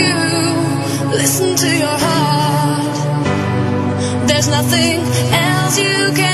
you. Listen to your heart. There's nothing else you can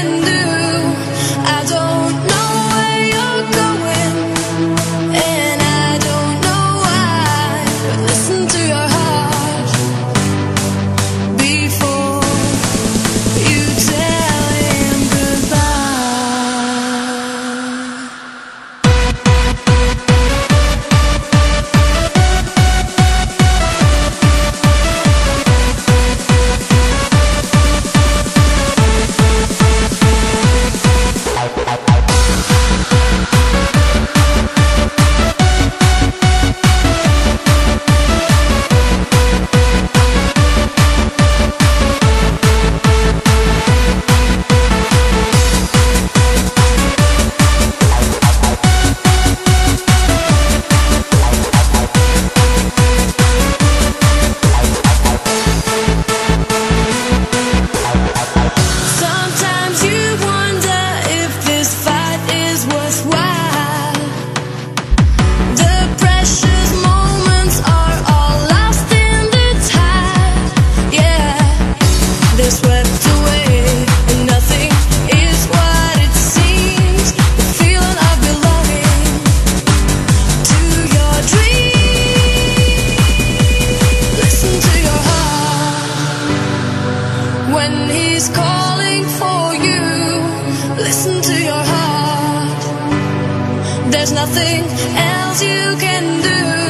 nothing else you can do.